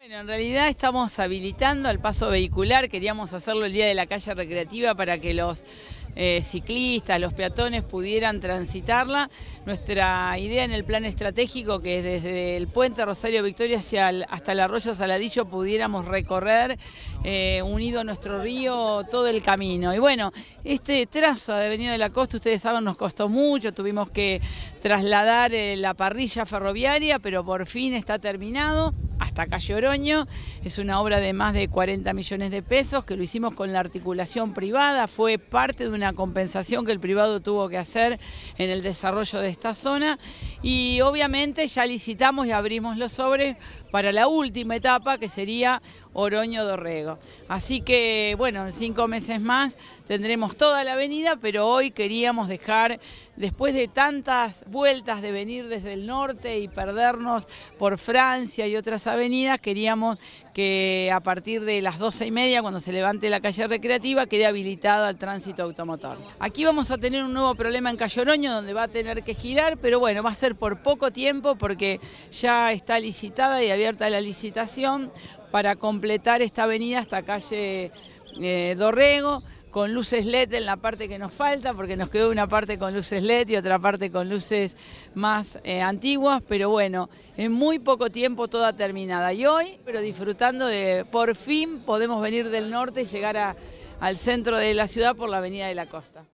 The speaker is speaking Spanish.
Bueno, en realidad estamos habilitando el paso vehicular, queríamos hacerlo el día de la calle recreativa para que los eh, ciclistas, los peatones pudieran transitarla. Nuestra idea en el plan estratégico que desde el puente Rosario Victoria hasta el arroyo Saladillo pudiéramos recorrer eh, unido a nuestro río todo el camino. Y bueno, este trazo de Avenida de la Costa, ustedes saben, nos costó mucho, tuvimos que trasladar eh, la parrilla ferroviaria, pero por fin está terminado hasta Calle Oroño. Es una obra de más de 40 millones de pesos que lo hicimos con la articulación privada. Fue parte de una compensación que el privado tuvo que hacer en el desarrollo de esta zona. Y obviamente ya licitamos y abrimos los sobres para la última etapa que sería Oroño Dorrego. Así que bueno, en cinco meses más tendremos toda la avenida, pero hoy queríamos dejar, después de tantas vueltas de venir desde el norte y perdernos por Francia y otras avenidas, queríamos que a partir de las doce y media, cuando se levante la calle recreativa, quede habilitado al tránsito automotor. Aquí vamos a tener un nuevo problema en Calle Oroño, donde va a tener que girar, pero bueno, va a ser por poco tiempo porque ya está licitada y abierta la licitación para completar esta avenida hasta calle eh, Dorrego, con luces LED en la parte que nos falta, porque nos quedó una parte con luces LED y otra parte con luces más eh, antiguas, pero bueno, en muy poco tiempo toda terminada. Y hoy, pero disfrutando de, por fin podemos venir del norte y llegar al centro de la ciudad por la Avenida de la Costa.